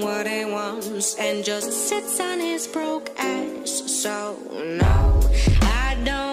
what he wants and just sits on his broke ass. So, no, I don't